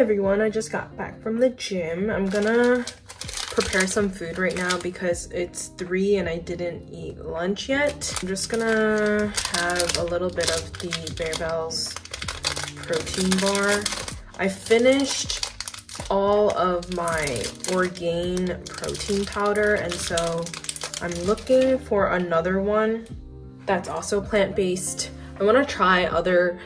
everyone, I just got back from the gym. I'm gonna prepare some food right now because it's three and I didn't eat lunch yet. I'm just gonna have a little bit of the Barebells protein bar. I finished all of my Orgain protein powder and so I'm looking for another one that's also plant-based. I wanna try other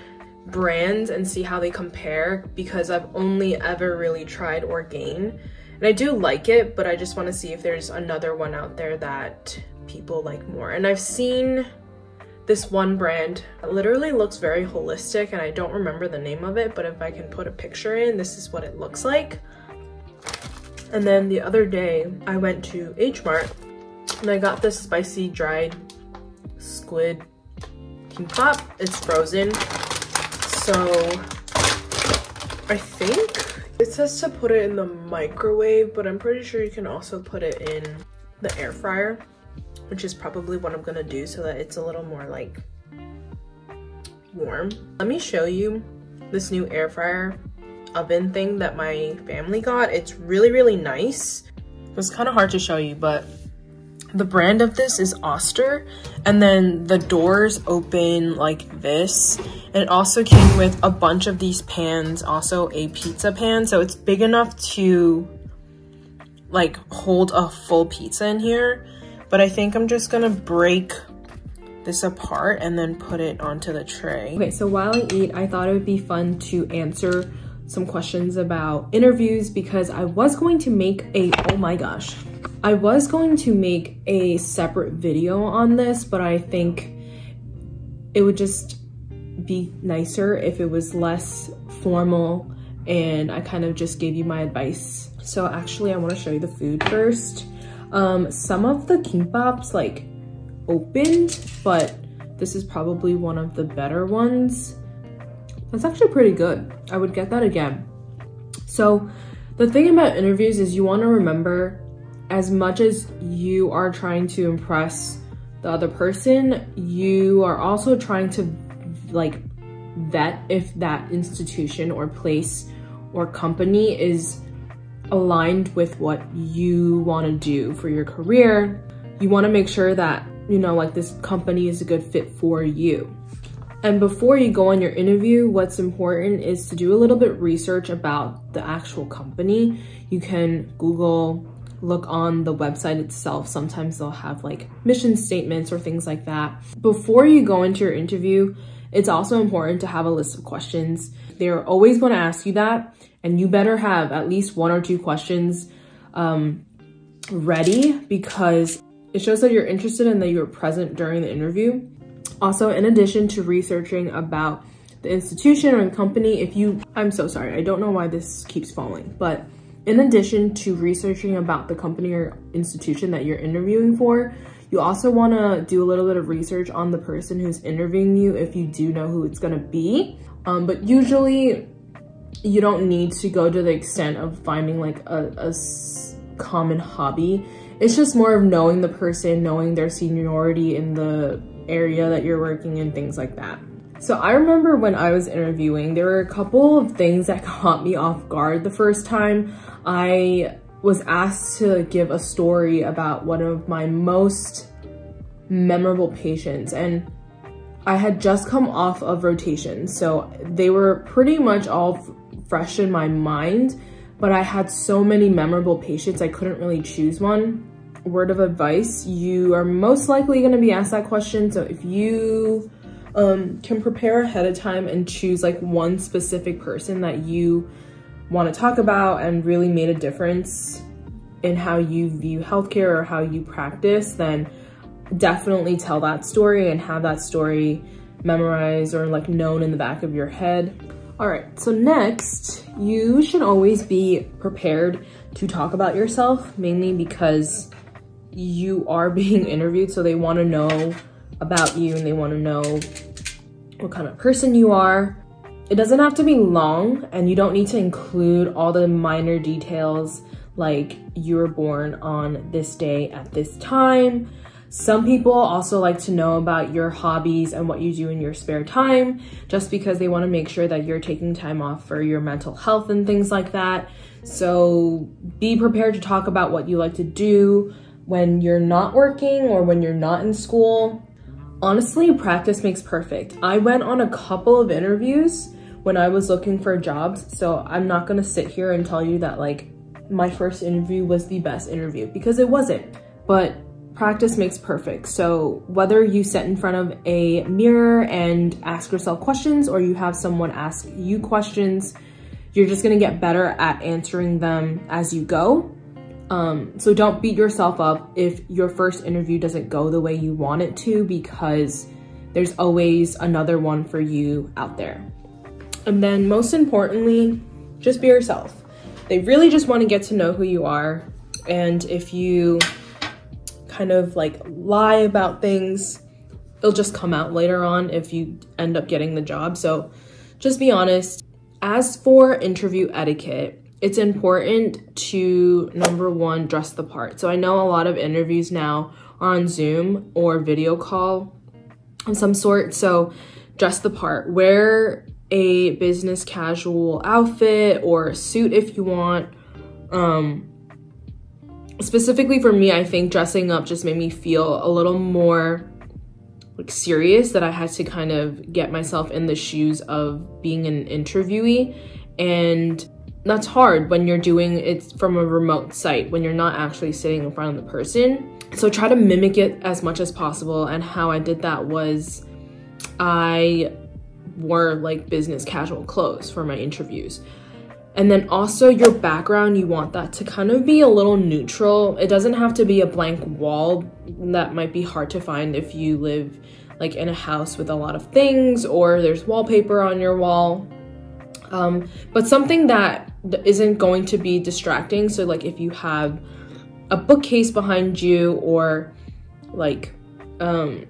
brands and see how they compare because I've only ever really tried Orgain. And I do like it, but I just want to see if there's another one out there that people like more. And I've seen this one brand it literally looks very holistic and I don't remember the name of it, but if I can put a picture in, this is what it looks like. And then the other day I went to H Mart and I got this spicy dried squid kimbap. It's frozen so I think it says to put it in the microwave, but I'm pretty sure you can also put it in the air fryer, which is probably what I'm gonna do so that it's a little more like warm. Let me show you this new air fryer oven thing that my family got. It's really, really nice. It was kind of hard to show you, but the brand of this is Oster, and then the doors open like this. And it also came with a bunch of these pans, also a pizza pan. So it's big enough to like hold a full pizza in here. But I think I'm just gonna break this apart and then put it onto the tray. Okay, so while I eat, I thought it would be fun to answer some questions about interviews because I was going to make a, oh my gosh, I was going to make a separate video on this, but I think it would just be nicer if it was less formal and I kind of just gave you my advice. So actually I wanna show you the food first. Um, some of the kimbaps like opened, but this is probably one of the better ones. That's actually pretty good. I would get that again. So the thing about interviews is you wanna remember as much as you are trying to impress the other person, you are also trying to like vet if that institution or place or company is aligned with what you want to do for your career. You want to make sure that, you know, like this company is a good fit for you. And before you go on your interview, what's important is to do a little bit research about the actual company. You can Google look on the website itself. Sometimes they'll have like mission statements or things like that. Before you go into your interview, it's also important to have a list of questions. They're always going to ask you that, and you better have at least one or two questions um, ready because it shows that you're interested and that you're present during the interview. Also, in addition to researching about the institution or the company, if you, I'm so sorry, I don't know why this keeps falling, but in addition to researching about the company or institution that you're interviewing for, you also want to do a little bit of research on the person who's interviewing you if you do know who it's going to be. Um, but usually you don't need to go to the extent of finding like a, a common hobby. It's just more of knowing the person, knowing their seniority in the area that you're working in, things like that. So I remember when I was interviewing, there were a couple of things that caught me off guard the first time. I was asked to give a story about one of my most memorable patients and I had just come off of rotation. So they were pretty much all fresh in my mind, but I had so many memorable patients, I couldn't really choose one. Word of advice, you are most likely gonna be asked that question. So if you um, can prepare ahead of time and choose like one specific person that you want to talk about and really made a difference in how you view healthcare or how you practice, then definitely tell that story and have that story memorized or like known in the back of your head. All right, so next, you should always be prepared to talk about yourself, mainly because you are being interviewed, so they wanna know about you and they want to know what kind of person you are. It doesn't have to be long and you don't need to include all the minor details like you were born on this day at this time. Some people also like to know about your hobbies and what you do in your spare time, just because they want to make sure that you're taking time off for your mental health and things like that. So be prepared to talk about what you like to do when you're not working or when you're not in school. Honestly, practice makes perfect. I went on a couple of interviews when I was looking for jobs, so I'm not gonna sit here and tell you that like my first interview was the best interview because it wasn't. But practice makes perfect. So whether you sit in front of a mirror and ask yourself questions or you have someone ask you questions, you're just gonna get better at answering them as you go. Um, so don't beat yourself up if your first interview doesn't go the way you want it to because there's always another one for you out there. And then most importantly, just be yourself. They really just wanna get to know who you are. And if you kind of like lie about things, it'll just come out later on if you end up getting the job. So just be honest. As for interview etiquette, it's important to number one, dress the part. So I know a lot of interviews now are on Zoom or video call of some sort. So dress the part. Wear a business casual outfit or a suit if you want. Um, specifically for me, I think dressing up just made me feel a little more like serious that I had to kind of get myself in the shoes of being an interviewee. And that's hard when you're doing it from a remote site, when you're not actually sitting in front of the person. So try to mimic it as much as possible. And how I did that was I wore like business casual clothes for my interviews. And then also your background, you want that to kind of be a little neutral. It doesn't have to be a blank wall that might be hard to find if you live like in a house with a lot of things or there's wallpaper on your wall. Um, but something that isn't going to be distracting. So like if you have a bookcase behind you or like um,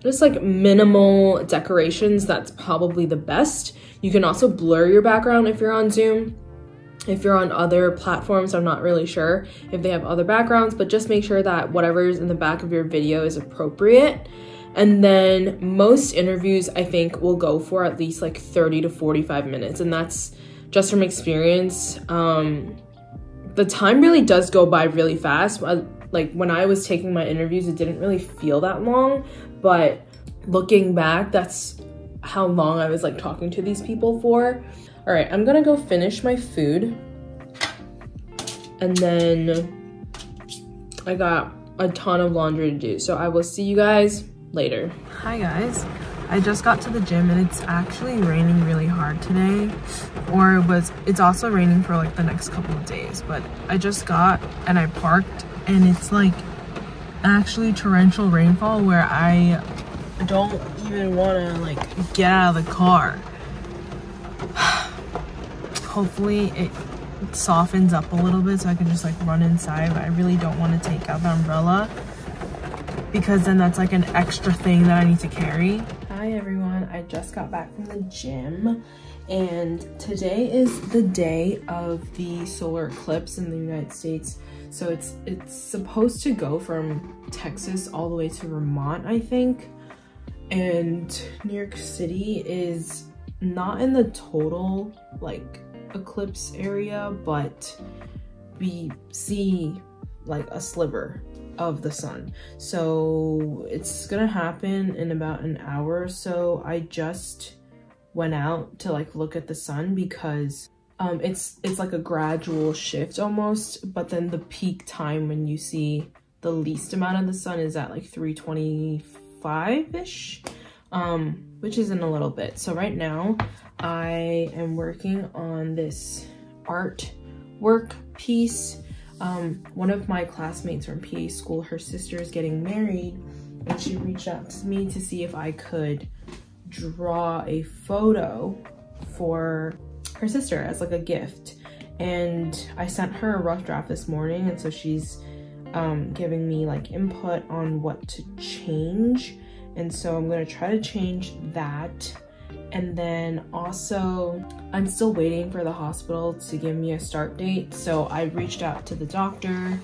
just like minimal decorations, that's probably the best. You can also blur your background if you're on Zoom. If you're on other platforms, I'm not really sure if they have other backgrounds, but just make sure that whatever's in the back of your video is appropriate. And then most interviews, I think, will go for at least like 30 to 45 minutes. And that's just from experience. Um, the time really does go by really fast. Like when I was taking my interviews, it didn't really feel that long. But looking back, that's how long I was like talking to these people for. All right, I'm gonna go finish my food. And then I got a ton of laundry to do. So I will see you guys later. Hi guys. I just got to the gym and it's actually raining really hard today. Or it was, it's also raining for like the next couple of days. But I just got and I parked and it's like actually torrential rainfall where I don't even want to like get out of the car. Hopefully it softens up a little bit so I can just like run inside, but I really don't want to take out the umbrella because then that's like an extra thing that I need to carry. Hi everyone, I just got back from the gym and today is the day of the solar eclipse in the United States. So it's it's supposed to go from Texas all the way to Vermont, I think and New York City is not in the total like eclipse area, but we see like a sliver of the sun. So it's gonna happen in about an hour or so. I just went out to like look at the sun because um, it's it's like a gradual shift almost, but then the peak time when you see the least amount of the sun is at like 325 five-ish, um, which is in a little bit. So right now I am working on this art work piece. Um, one of my classmates from PA school, her sister is getting married and she reached out to me to see if I could draw a photo for her sister as like a gift. And I sent her a rough draft this morning and so she's um, giving me like input on what to change. And so I'm gonna try to change that. And then also, I'm still waiting for the hospital to give me a start date. So I reached out to the doctor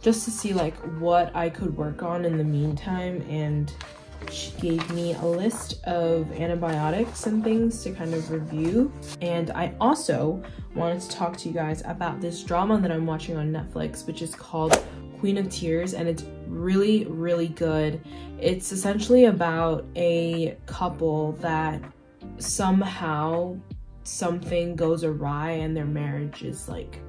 just to see like what I could work on in the meantime and she gave me a list of antibiotics and things to kind of review. And I also wanted to talk to you guys about this drama that I'm watching on Netflix, which is called Queen of Tears, and it's really, really good. It's essentially about a couple that somehow something goes awry and their marriage is like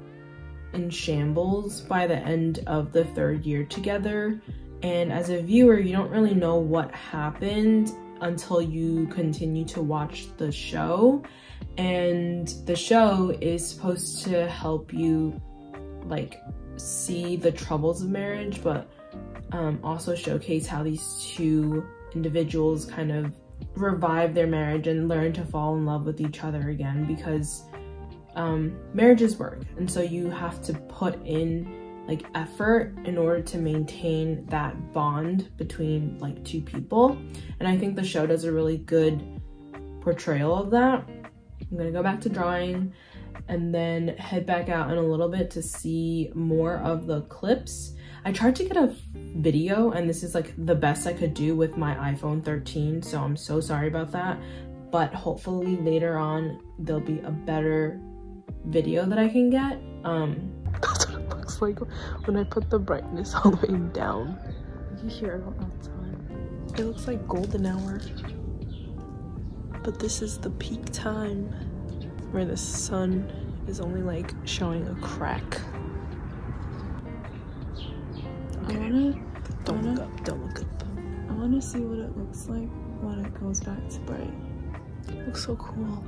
in shambles by the end of the third year together and as a viewer, you don't really know what happened until you continue to watch the show. And the show is supposed to help you like see the troubles of marriage, but um, also showcase how these two individuals kind of revive their marriage and learn to fall in love with each other again because um, marriages work. And so you have to put in like effort in order to maintain that bond between like two people. And I think the show does a really good portrayal of that. I'm gonna go back to drawing and then head back out in a little bit to see more of the eclipse. I tried to get a video and this is like the best I could do with my iPhone 13, so I'm so sorry about that. But hopefully later on there'll be a better video that I can get. Um, that's what it looks like when I put the brightness all the way down. You hear it outside. It looks like golden hour. But this is the peak time where the sun is only like showing a crack. I wanna, don't wanna, look up, don't look up. I wanna see what it looks like when it goes back to bright. It looks so cool.